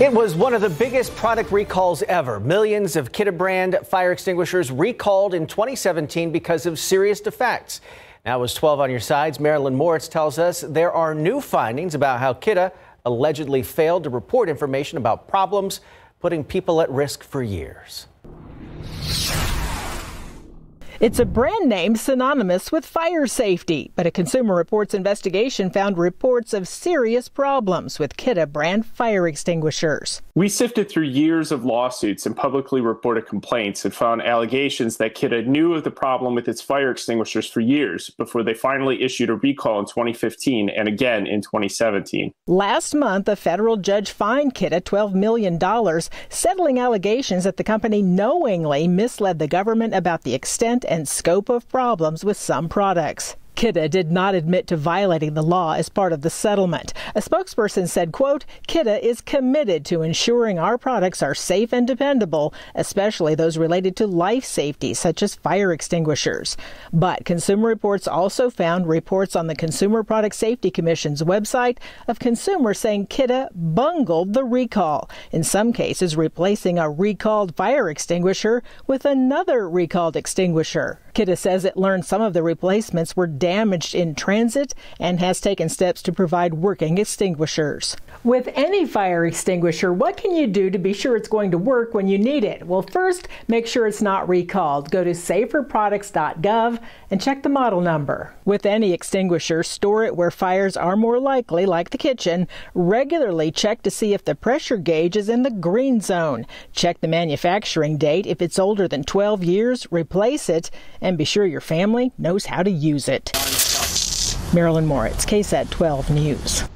It was one of the biggest product recalls ever. Millions of Kidde brand fire extinguishers recalled in 2017 because of serious defects. Now, as 12 on your sides, Marilyn Moritz tells us there are new findings about how Kidde allegedly failed to report information about problems, putting people at risk for years. It's a brand name synonymous with fire safety, but a Consumer Reports investigation found reports of serious problems with Kidde brand fire extinguishers. We sifted through years of lawsuits and publicly reported complaints and found allegations that Kidde knew of the problem with its fire extinguishers for years before they finally issued a recall in 2015 and again in 2017. Last month, a federal judge fined Kidde $12 million, settling allegations that the company knowingly misled the government about the extent and scope of problems with some products. Kidde did not admit to violating the law as part of the settlement. A spokesperson said, quote, Kidde is committed to ensuring our products are safe and dependable, especially those related to life safety, such as fire extinguishers. But Consumer Reports also found reports on the Consumer Product Safety Commission's website of consumers saying Kidde bungled the recall, in some cases replacing a recalled fire extinguisher with another recalled extinguisher. Kidde says it learned some of the replacements were damaged in transit and has taken steps to provide working extinguishers. With any fire extinguisher, what can you do to be sure it's going to work when you need it? Well, first, make sure it's not recalled. Go to saferproducts.gov and check the model number. With any extinguisher, store it where fires are more likely, like the kitchen. Regularly check to see if the pressure gauge is in the green zone. Check the manufacturing date. If it's older than 12 years, replace it and be sure your family knows how to use it. Marilyn Moritz, KSAT 12 News.